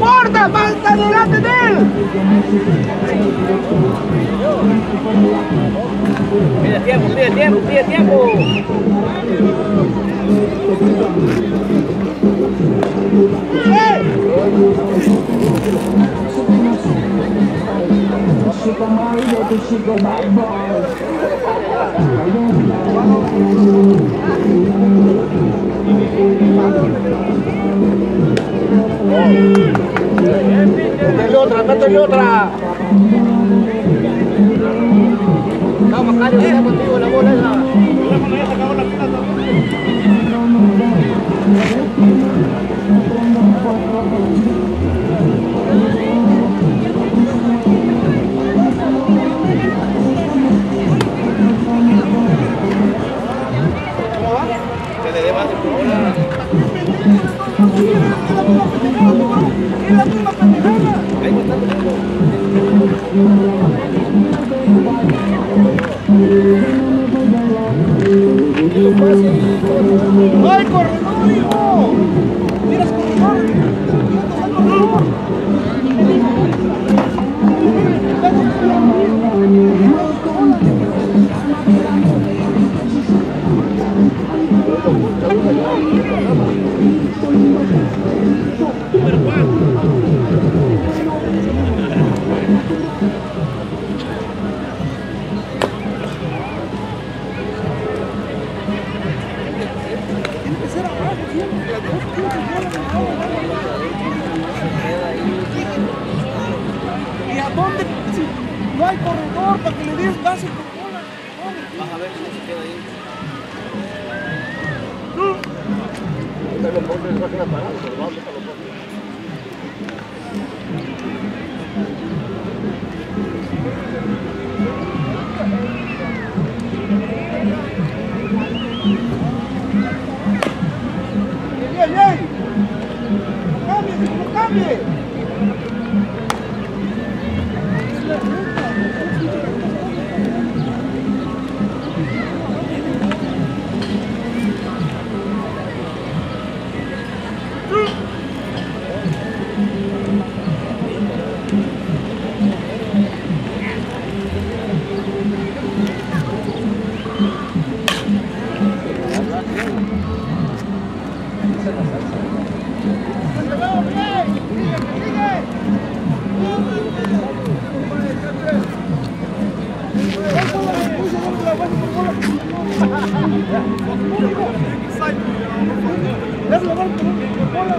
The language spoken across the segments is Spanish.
importa, pasa delante de él. Pide tiempo, pide tiempo, pide tiempo. Vamos, Macario, Ahí está. ¡Ay, corredor, hijo! ¡Miras corredor! ¡Está corredor! ¿Y a dónde? Si no hay corredor para que le des pase con bola. Vas a ver si se queda ahí. ¡Bien, cambie, no Es la por bola.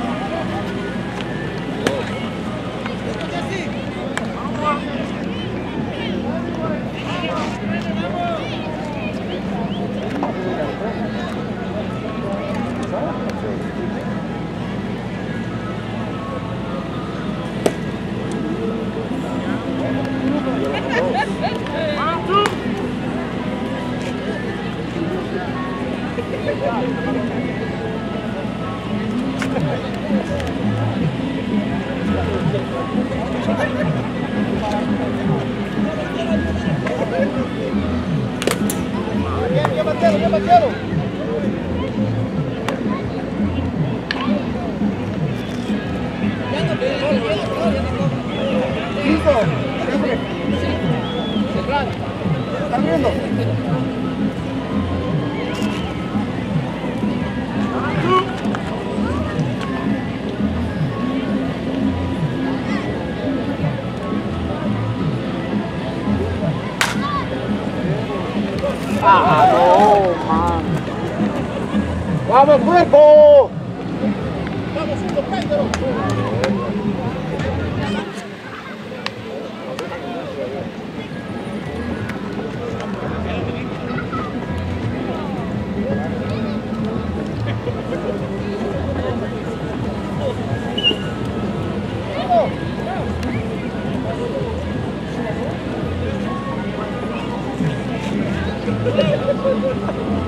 Bien, bien. Cinco. Siempre. ¿Están viendo? Ah, man. ¡Vamos, cuerpo! ¡Vamos, Hugo, péndelo! Thank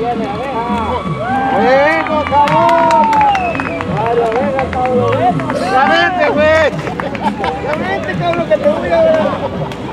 ¡Venga, cabrón! ¡Vale, venga, cabrón! ¡Ya vente, güey! ¡Ya vente, cabrón, que te voy a ver!